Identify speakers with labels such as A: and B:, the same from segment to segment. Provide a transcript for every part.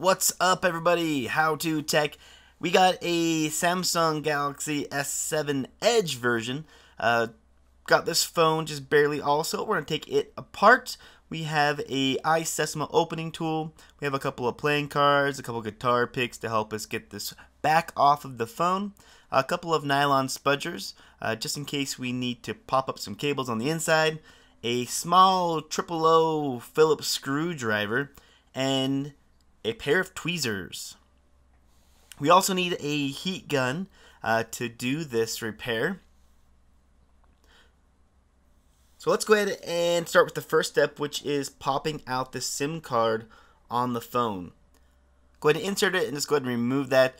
A: What's up, everybody? How to Tech. We got a Samsung Galaxy S7 Edge version. Uh, got this phone just barely also. We're going to take it apart. We have a iSesamo opening tool. We have a couple of playing cards, a couple guitar picks to help us get this back off of the phone. A couple of nylon spudgers, uh, just in case we need to pop up some cables on the inside. A small triple O Phillips screwdriver and a pair of tweezers. We also need a heat gun uh, to do this repair. So let's go ahead and start with the first step, which is popping out the SIM card on the phone. Go ahead and insert it and just go ahead and remove that.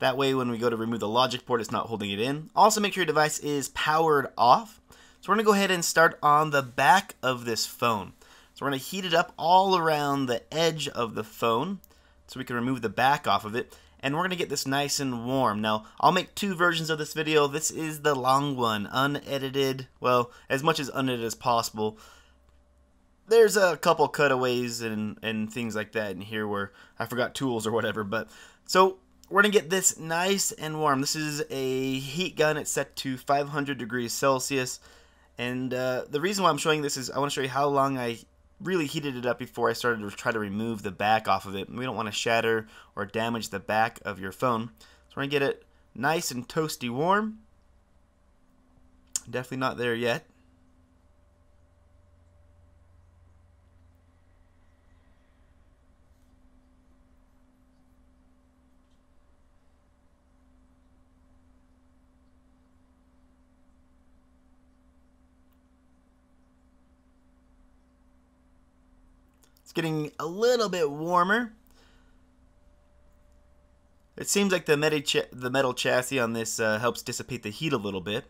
A: That way when we go to remove the logic board, it's not holding it in. Also make sure your device is powered off. So we're to go ahead and start on the back of this phone. So we're going to heat it up all around the edge of the phone so we can remove the back off of it. And we're going to get this nice and warm. Now, I'll make two versions of this video. This is the long one, unedited, well, as much as unedited as possible. There's a couple cutaways and, and things like that in here where I forgot tools or whatever. But So we're going to get this nice and warm. This is a heat gun. It's set to 500 degrees Celsius. And uh, the reason why I'm showing this is I want to show you how long I really heated it up before I started to try to remove the back off of it. We don't want to shatter or damage the back of your phone. So we're going to get it nice and toasty warm. Definitely not there yet. It's getting a little bit warmer. It seems like the, the metal chassis on this uh, helps dissipate the heat a little bit.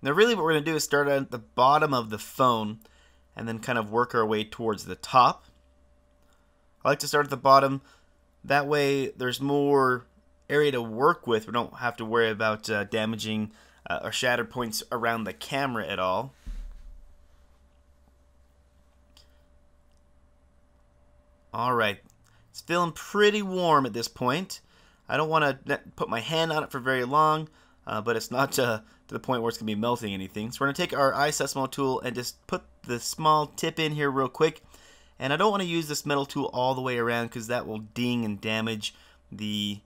A: Now really what we're going to do is start at the bottom of the phone and then kind of work our way towards the top. I like to start at the bottom. That way there's more area to work with. We don't have to worry about uh, damaging uh, or shattered points around the camera at all. Alright, it's feeling pretty warm at this point. I don't want to put my hand on it for very long, uh, but it's not uh, to the point where it's going to be melting anything. So we're going to take our iSesamo tool and just put the small tip in here real quick. And I don't want to use this metal tool all the way around because that will ding and damage the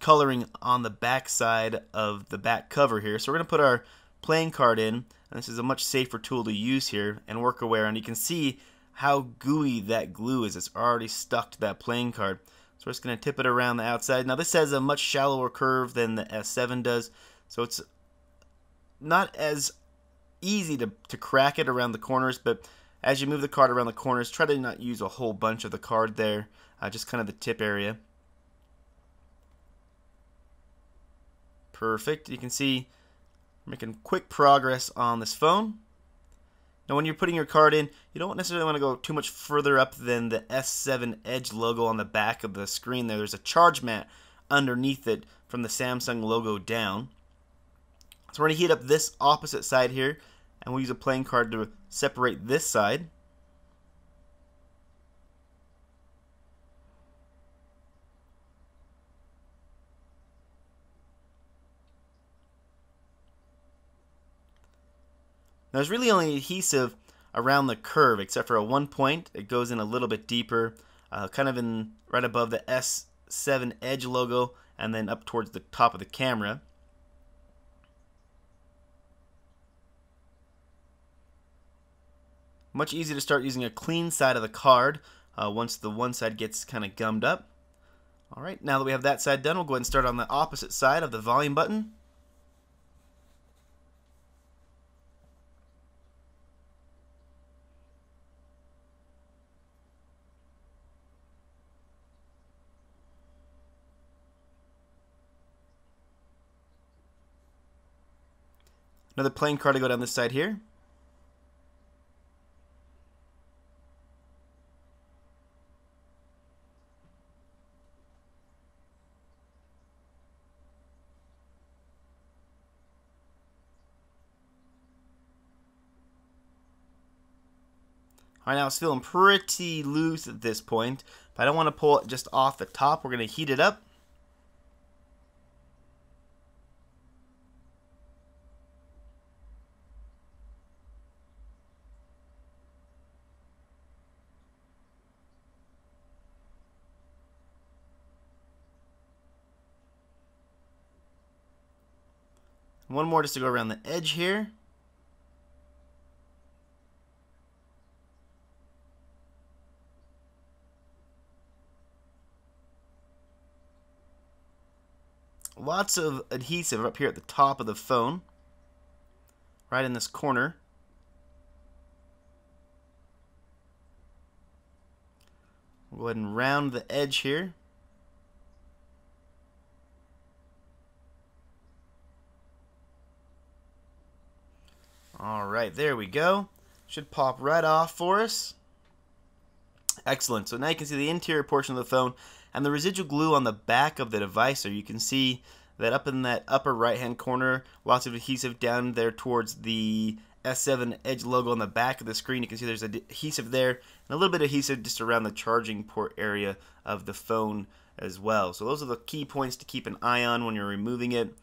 A: coloring on the back side of the back cover here. So we're going to put our playing card in, and this is a much safer tool to use here, and work around. You can see how gooey that glue is. It's already stuck to that playing card. So we're just going to tip it around the outside. Now this has a much shallower curve than the S7 does, so it's not as easy to, to crack it around the corners, but as you move the card around the corners, try to not use a whole bunch of the card there, uh, just kind of the tip area. Perfect. You can see making quick progress on this phone. Now when you're putting your card in, you don't necessarily want to go too much further up than the S7 Edge logo on the back of the screen there. There's a charge mat underneath it from the Samsung logo down. So we're going to heat up this opposite side here, and we'll use a playing card to separate this side. Now it's really only adhesive around the curve except for a one point. It goes in a little bit deeper, uh, kind of in right above the S7 Edge logo and then up towards the top of the camera. Much easier to start using a clean side of the card uh, once the one side gets kind of gummed up. Alright, now that we have that side done, we'll go ahead and start on the opposite side of the volume button. Another plane car to go down this side here. Right now it's feeling pretty loose at this point, but I don't want to pull it just off the top. We're going to heat it up. One more just to go around the edge here. Lots of adhesive up here at the top of the phone. Right in this corner. We'll go ahead and round the edge here. Alright, there we go. Should pop right off for us. Excellent. So now you can see the interior portion of the phone and the residual glue on the back of the device. So you can see that up in that upper right hand corner, lots of adhesive down there towards the S7 Edge logo on the back of the screen. You can see there's adhesive there and a little bit of adhesive just around the charging port area of the phone as well. So those are the key points to keep an eye on when you're removing it.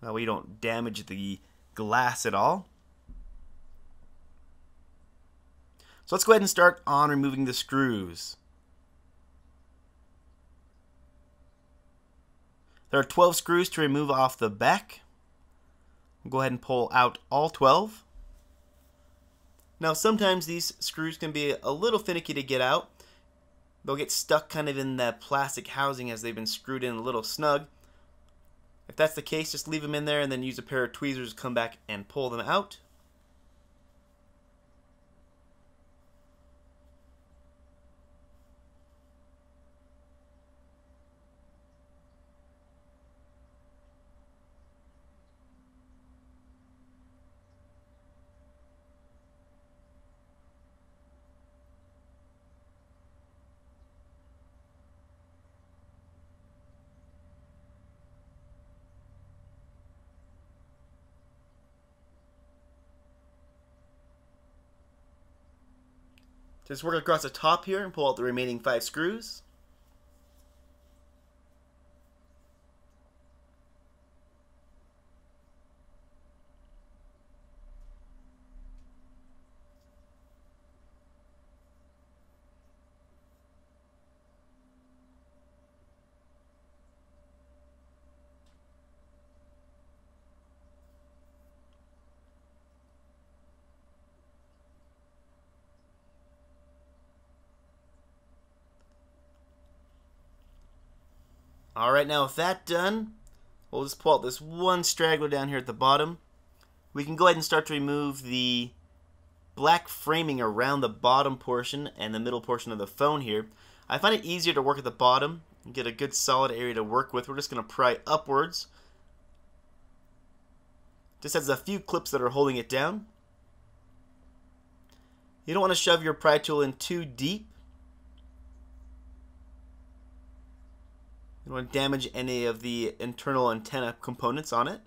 A: That way you don't damage the glass at all. So let's go ahead and start on removing the screws. There are 12 screws to remove off the back. We'll go ahead and pull out all 12. Now sometimes these screws can be a little finicky to get out. They'll get stuck kind of in that plastic housing as they've been screwed in a little snug. If that's the case, just leave them in there and then use a pair of tweezers to come back and pull them out. Just work across the top here and pull out the remaining five screws. Alright, now with that done, we'll just pull out this one straggler down here at the bottom. We can go ahead and start to remove the black framing around the bottom portion and the middle portion of the phone here. I find it easier to work at the bottom and get a good solid area to work with. We're just going to pry upwards. Just has a few clips that are holding it down. You don't want to shove your pry tool in too deep You don't want to damage any of the internal antenna components on it.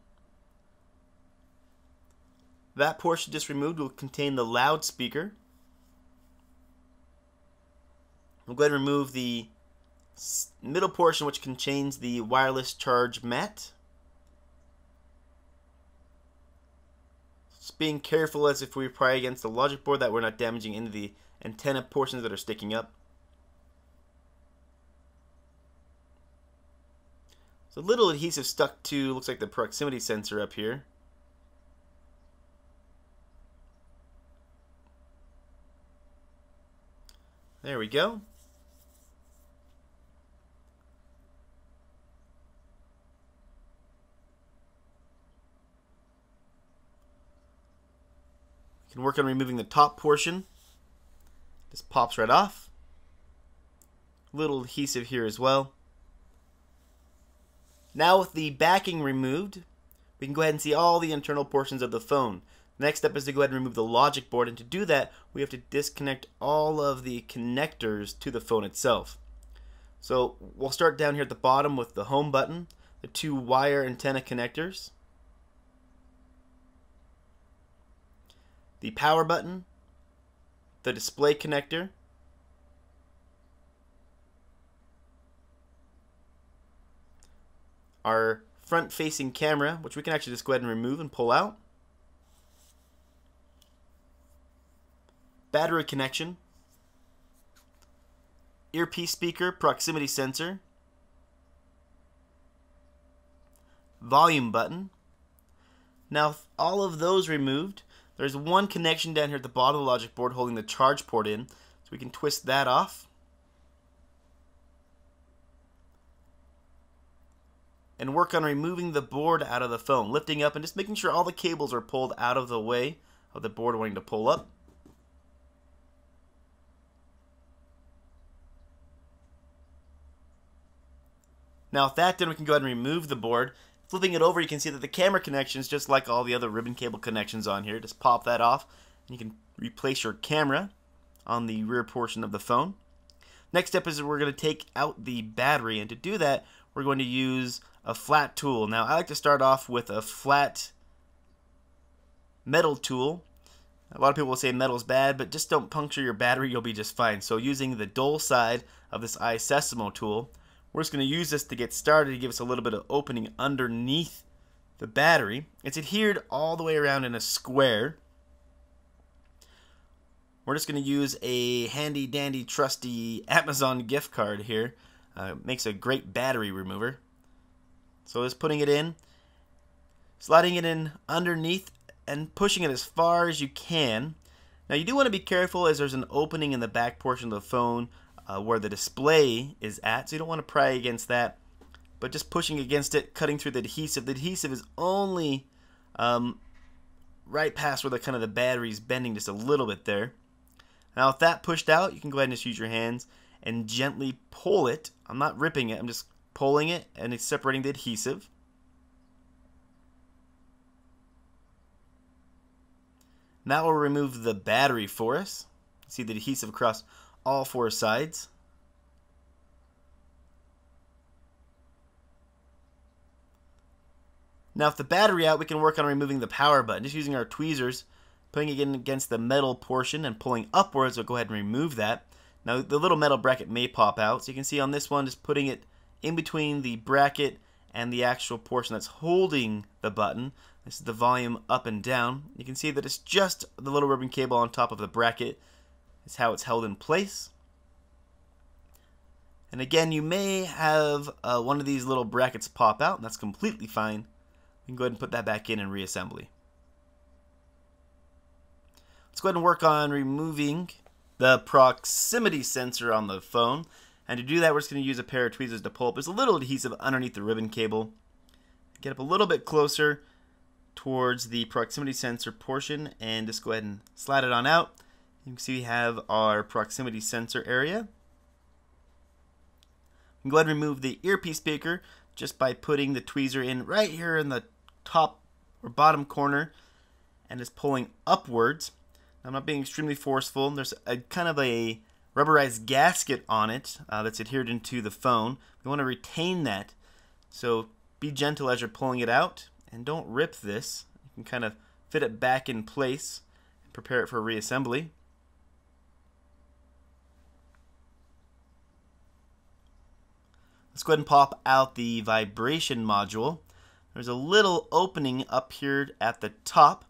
A: That portion just removed will contain the loudspeaker. We'll go ahead and remove the middle portion which contains the wireless charge mat. Just being careful as if we pry against the logic board that we're not damaging any of the antenna portions that are sticking up. So little adhesive stuck to, looks like the proximity sensor up here. There we go. Can work on removing the top portion. This pops right off. Little adhesive here as well. Now with the backing removed, we can go ahead and see all the internal portions of the phone. The Next step is to go ahead and remove the logic board, and to do that, we have to disconnect all of the connectors to the phone itself. So we'll start down here at the bottom with the home button, the two wire antenna connectors, the power button, the display connector. Our front facing camera, which we can actually just go ahead and remove and pull out. Battery connection. Earpiece speaker, proximity sensor. Volume button. Now, all of those removed, there's one connection down here at the bottom of the logic board holding the charge port in. So we can twist that off. And work on removing the board out of the phone, lifting up and just making sure all the cables are pulled out of the way of the board wanting to pull up. Now with that done, we can go ahead and remove the board Flipping it over, you can see that the camera connection is just like all the other ribbon cable connections on here. Just pop that off, and you can replace your camera on the rear portion of the phone. Next step is we're going to take out the battery, and to do that, we're going to use a flat tool. Now, I like to start off with a flat metal tool. A lot of people will say metal's bad, but just don't puncture your battery, you'll be just fine. So using the dull side of this iSesamo tool, we're just going to use this to get started to give us a little bit of opening underneath the battery. It's adhered all the way around in a square. We're just going to use a handy dandy trusty Amazon gift card here. Uh, makes a great battery remover. So just putting it in, sliding it in underneath and pushing it as far as you can. Now you do want to be careful as there's an opening in the back portion of the phone uh, where the display is at, so you don't want to pry against that. But just pushing against it, cutting through the adhesive. The adhesive is only um, right past where the kind of the battery is bending just a little bit there. Now with that pushed out, you can go ahead and just use your hands and gently pull it. I'm not ripping it, I'm just pulling it and it's separating the adhesive. Now we'll remove the battery for us. See the adhesive across all four sides. Now, if the battery out, we can work on removing the power button. Just using our tweezers, putting it in against the metal portion and pulling upwards, we'll go ahead and remove that. Now, the little metal bracket may pop out. So you can see on this one, just putting it in between the bracket and the actual portion that's holding the button. This is the volume up and down. You can see that it's just the little ribbon cable on top of the bracket is how it's held in place. And again, you may have uh, one of these little brackets pop out, and that's completely fine. We can go ahead and put that back in and reassembly. Let's go ahead and work on removing the proximity sensor on the phone. And to do that, we're just going to use a pair of tweezers to pull up. There's a little adhesive underneath the ribbon cable. Get up a little bit closer towards the proximity sensor portion and just go ahead and slide it on out. You can see we have our proximity sensor area. We can go ahead and remove the earpiece speaker just by putting the tweezer in right here in the top or bottom corner and just pulling upwards. I'm not being extremely forceful. There's a kind of a rubberized gasket on it uh, that's adhered into the phone. We want to retain that. So be gentle as you're pulling it out and don't rip this. You can kind of fit it back in place and prepare it for reassembly. Let's go ahead and pop out the vibration module. There's a little opening up here at the top.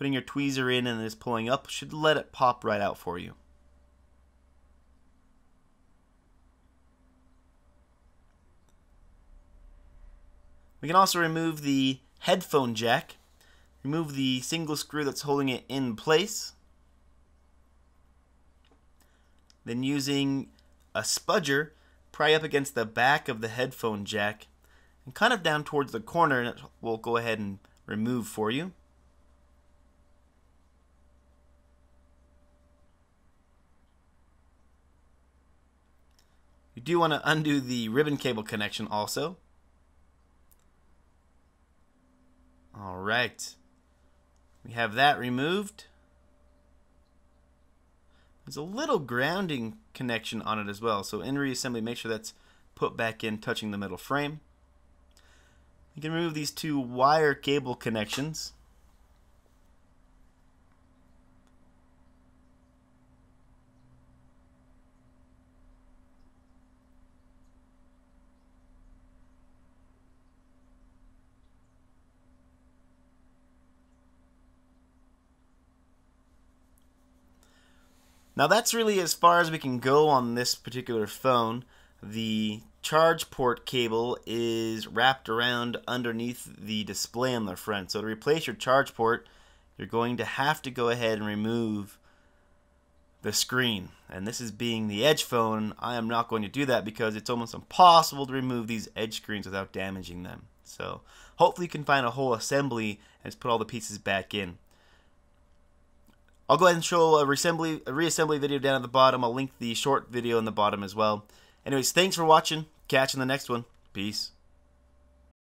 A: Putting your tweezer in and just pulling up should let it pop right out for you. We can also remove the headphone jack. Remove the single screw that's holding it in place. Then using a spudger, pry up against the back of the headphone jack and kind of down towards the corner and it will go ahead and remove for you. You do want to undo the ribbon cable connection also. Alright. We have that removed. There's a little grounding connection on it as well. So in reassembly, make sure that's put back in touching the metal frame. You can remove these two wire cable connections. Now that's really as far as we can go on this particular phone. The charge port cable is wrapped around underneath the display on the front. So to replace your charge port, you're going to have to go ahead and remove the screen. And this is being the Edge phone, I am not going to do that because it's almost impossible to remove these Edge screens without damaging them. So hopefully you can find a whole assembly and just put all the pieces back in. I'll go ahead and show a reassembly, a reassembly video down at the bottom. I'll link the short video in the bottom as well. Anyways, thanks for watching. Catch you in the next one. Peace.